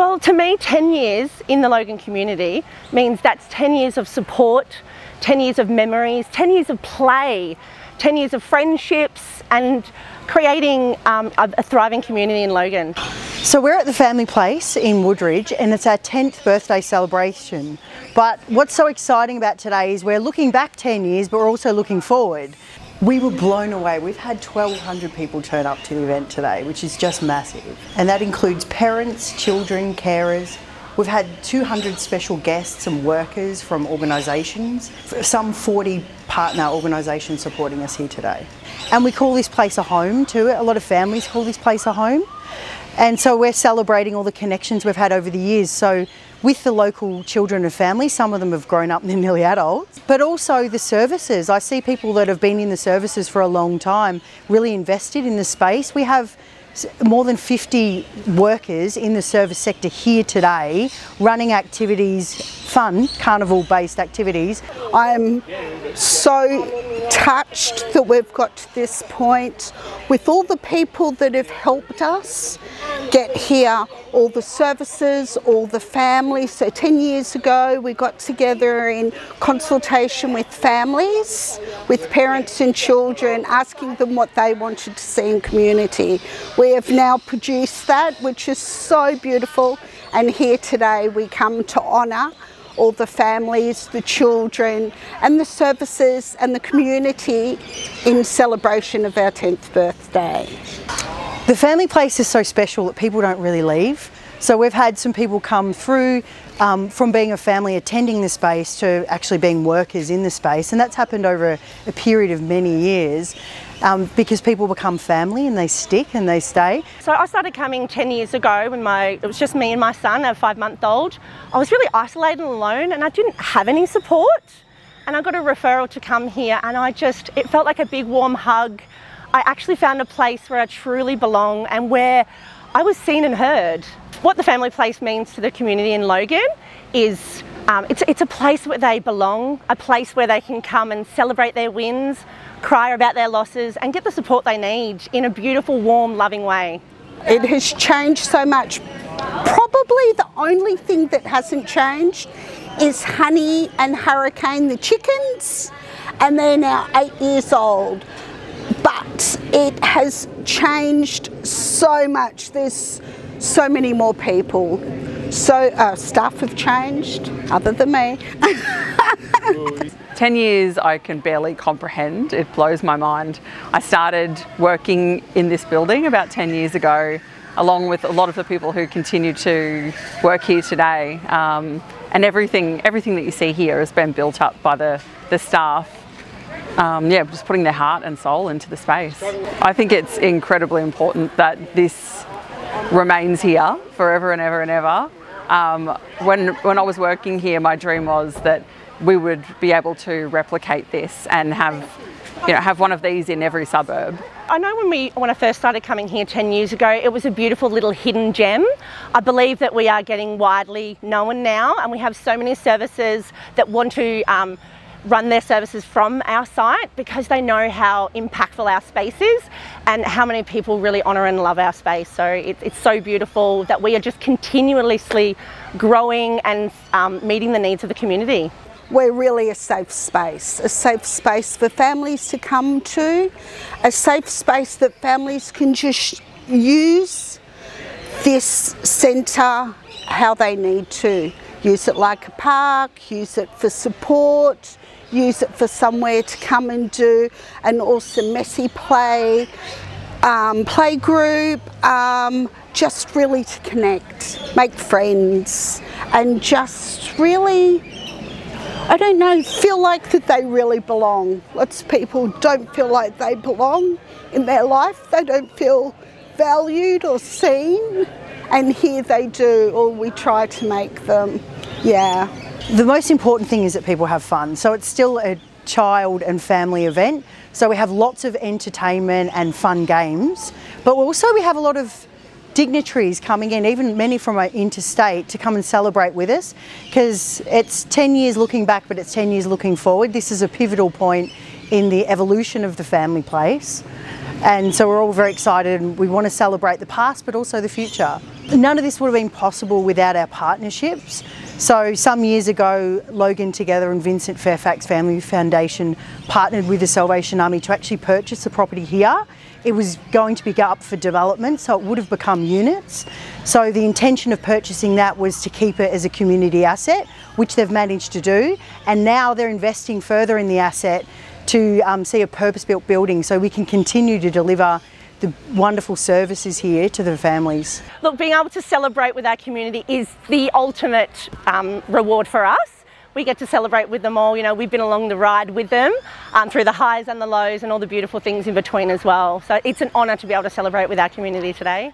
Well, to me, 10 years in the Logan community means that's 10 years of support, 10 years of memories, 10 years of play, 10 years of friendships, and creating um, a, a thriving community in Logan. So we're at the family place in Woodridge and it's our 10th birthday celebration. But what's so exciting about today is we're looking back 10 years but we're also looking forward. We were blown away. We've had 1,200 people turn up to the event today, which is just massive. And that includes parents, children, carers. We've had 200 special guests and workers from organisations, some 40 partner organisations supporting us here today. And we call this place a home too. A lot of families call this place a home. And so we're celebrating all the connections we've had over the years. So with the local children and families, some of them have grown up and they're nearly adults, but also the services. I see people that have been in the services for a long time, really invested in the space. We have more than 50 workers in the service sector here today running activities, fun carnival based activities. I'm so touched that we've got to this point with all the people that have helped us get here, all the services, all the families. So 10 years ago we got together in consultation with families, with parents and children, asking them what they wanted to see in community. We have now produced that, which is so beautiful. And here today we come to honour all the families, the children and the services and the community in celebration of our 10th birthday. The family place is so special that people don't really leave. So we've had some people come through um, from being a family attending the space to actually being workers in the space and that's happened over a, a period of many years um, because people become family and they stick and they stay. So I started coming 10 years ago when my, it was just me and my son, a five month old. I was really isolated and alone and I didn't have any support and I got a referral to come here and I just, it felt like a big warm hug I actually found a place where I truly belong and where I was seen and heard. What the family place means to the community in Logan is um, it's, it's a place where they belong, a place where they can come and celebrate their wins, cry about their losses and get the support they need in a beautiful, warm, loving way. It has changed so much. Probably the only thing that hasn't changed is Honey and Hurricane the chickens and they're now eight years old but it has changed so much. There's so many more people. So uh, staff have changed, other than me. 10 years I can barely comprehend. It blows my mind. I started working in this building about 10 years ago along with a lot of the people who continue to work here today. Um, and everything, everything that you see here has been built up by the, the staff um, yeah, just putting their heart and soul into the space. I think it's incredibly important that this remains here forever and ever and ever. Um, when, when I was working here, my dream was that we would be able to replicate this and have, you know, have one of these in every suburb. I know when we when I first started coming here 10 years ago, it was a beautiful little hidden gem. I believe that we are getting widely known now and we have so many services that want to um, run their services from our site because they know how impactful our space is and how many people really honour and love our space. So it, it's so beautiful that we are just continuously growing and um, meeting the needs of the community. We're really a safe space, a safe space for families to come to, a safe space that families can just use this centre how they need to. Use it like a park, use it for support, use it for somewhere to come and do an awesome messy play, um, play group, um, just really to connect, make friends and just really, I don't know, feel like that they really belong. Lots of people don't feel like they belong in their life. They don't feel valued or seen and here they do or we try to make them, yeah. The most important thing is that people have fun. So it's still a child and family event. So we have lots of entertainment and fun games, but also we have a lot of dignitaries coming in, even many from interstate to come and celebrate with us because it's 10 years looking back, but it's 10 years looking forward. This is a pivotal point in the evolution of the family place. And so we're all very excited and we want to celebrate the past, but also the future. None of this would have been possible without our partnerships. So some years ago, Logan together and Vincent Fairfax Family Foundation partnered with the Salvation Army to actually purchase the property here. It was going to be up for development, so it would have become units. So the intention of purchasing that was to keep it as a community asset, which they've managed to do. And now they're investing further in the asset to um, see a purpose-built building so we can continue to deliver the wonderful services here to the families. Look, being able to celebrate with our community is the ultimate um, reward for us. We get to celebrate with them all. You know, we've been along the ride with them um, through the highs and the lows and all the beautiful things in between as well. So it's an honour to be able to celebrate with our community today.